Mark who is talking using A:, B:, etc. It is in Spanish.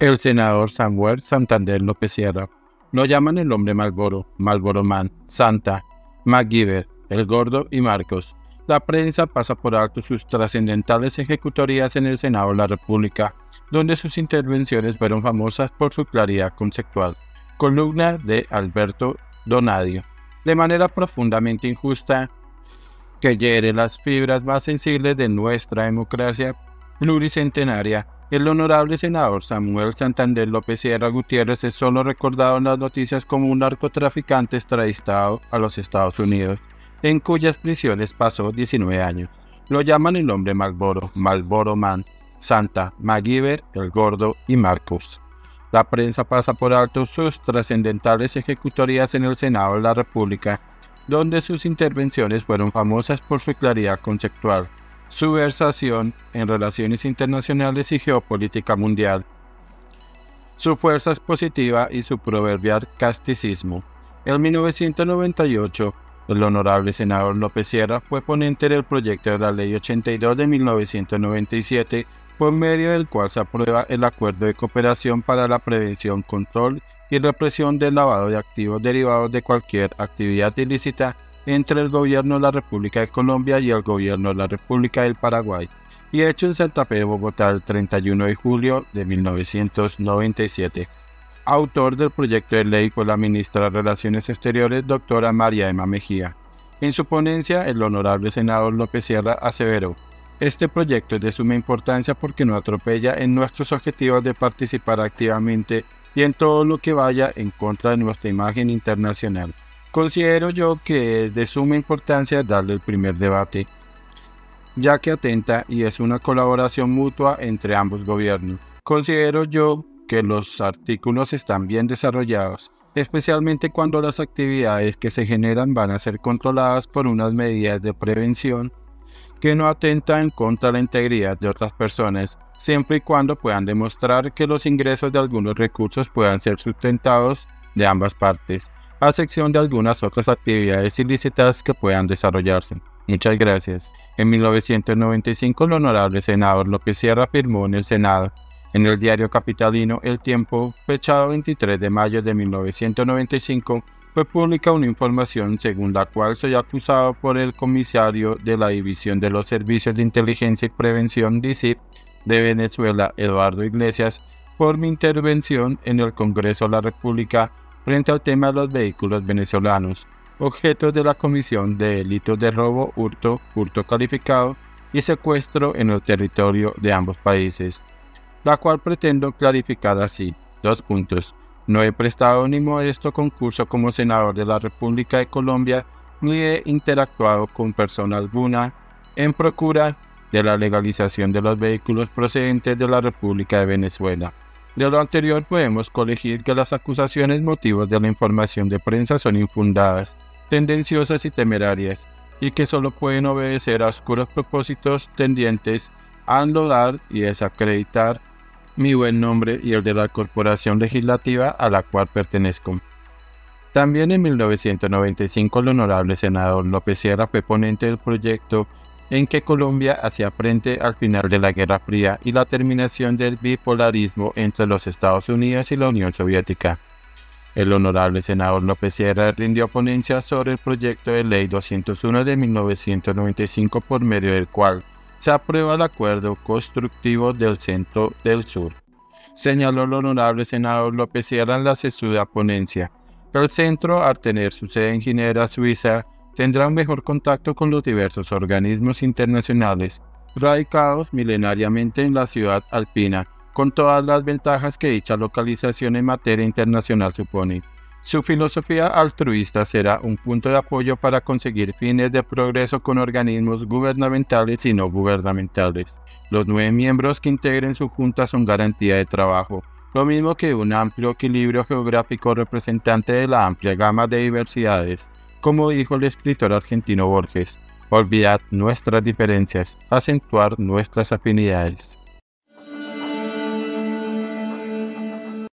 A: El senador Samuel Santander López Sierra. Lo llaman el hombre Malboro, Malboro Man, Santa, MacGyver, El Gordo y Marcos. La prensa pasa por alto sus trascendentales ejecutorías en el Senado de la República, donde sus intervenciones fueron famosas por su claridad conceptual. Columna de Alberto Donadio. De manera profundamente injusta, que hiere las fibras más sensibles de nuestra democracia pluricentenaria, el honorable senador Samuel Santander López Sierra Gutiérrez es solo recordado en las noticias como un narcotraficante extraditado a los Estados Unidos, en cuyas prisiones pasó 19 años. Lo llaman el hombre Malboro, Malboro Man, Santa, MacGyver, El Gordo y Marcos. La prensa pasa por alto sus trascendentales ejecutorías en el Senado de la República, donde sus intervenciones fueron famosas por su claridad conceptual, su versación en relaciones internacionales y geopolítica mundial, su fuerza expositiva y su proverbial casticismo. En 1998, el honorable senador López Sierra fue ponente del proyecto de la Ley 82 de 1997 por medio del cual se aprueba el Acuerdo de Cooperación para la Prevención, Control y Represión del Lavado de Activos derivados de cualquier actividad ilícita entre el Gobierno de la República de Colombia y el Gobierno de la República del Paraguay, y hecho en Santa Fe, Bogotá, el 31 de julio de 1997. Autor del proyecto de ley fue la ministra de Relaciones Exteriores, doctora María Emma Mejía. En su ponencia, el honorable senador López Sierra aseveró, este proyecto es de suma importancia porque no atropella en nuestros objetivos de participar activamente y en todo lo que vaya en contra de nuestra imagen internacional. Considero yo que es de suma importancia darle el primer debate, ya que atenta y es una colaboración mutua entre ambos gobiernos. Considero yo que los artículos están bien desarrollados, especialmente cuando las actividades que se generan van a ser controladas por unas medidas de prevención que no atentan contra la integridad de otras personas, siempre y cuando puedan demostrar que los ingresos de algunos recursos puedan ser sustentados de ambas partes, a sección de algunas otras actividades ilícitas que puedan desarrollarse. Muchas gracias. En 1995 el honorable senador López Sierra firmó en el Senado, en el diario capitalino El Tiempo, fechado 23 de mayo de 1995, fue pública una información según la cual soy acusado por el comisario de la División de los Servicios de Inteligencia y Prevención DICIP de Venezuela, Eduardo Iglesias, por mi intervención en el Congreso de la República frente al tema de los vehículos venezolanos, objeto de la Comisión de Delitos de Robo, Hurto, Hurto Calificado y Secuestro en el territorio de ambos países, la cual pretendo clarificar así. Dos puntos. No he prestado ni modesto concurso como senador de la República de Colombia, ni he interactuado con persona alguna en procura de la legalización de los vehículos procedentes de la República de Venezuela. De lo anterior podemos colegir que las acusaciones motivos de la información de prensa son infundadas, tendenciosas y temerarias, y que solo pueden obedecer a oscuros propósitos tendientes a anudar y desacreditar mi buen nombre y el de la corporación legislativa a la cual pertenezco. También en 1995 el honorable senador López Sierra fue ponente del proyecto en que Colombia hacía frente al final de la Guerra Fría y la terminación del bipolarismo entre los Estados Unidos y la Unión Soviética. El honorable senador López Sierra rindió ponencia sobre el proyecto de ley 201 de 1995 por medio del cual se aprueba el acuerdo constructivo del Centro del Sur. Señaló el honorable senador López Sierra en la sesuda ponencia. El centro, al tener su sede en Ginebra, Suiza, tendrá un mejor contacto con los diversos organismos internacionales radicados milenariamente en la ciudad alpina, con todas las ventajas que dicha localización en materia internacional supone. Su filosofía altruista será un punto de apoyo para conseguir fines de progreso con organismos gubernamentales y no gubernamentales. Los nueve miembros que integren su junta son garantía de trabajo, lo mismo que un amplio equilibrio geográfico representante de la amplia gama de diversidades. Como dijo el escritor argentino Borges, olvidad nuestras diferencias, acentuar nuestras afinidades.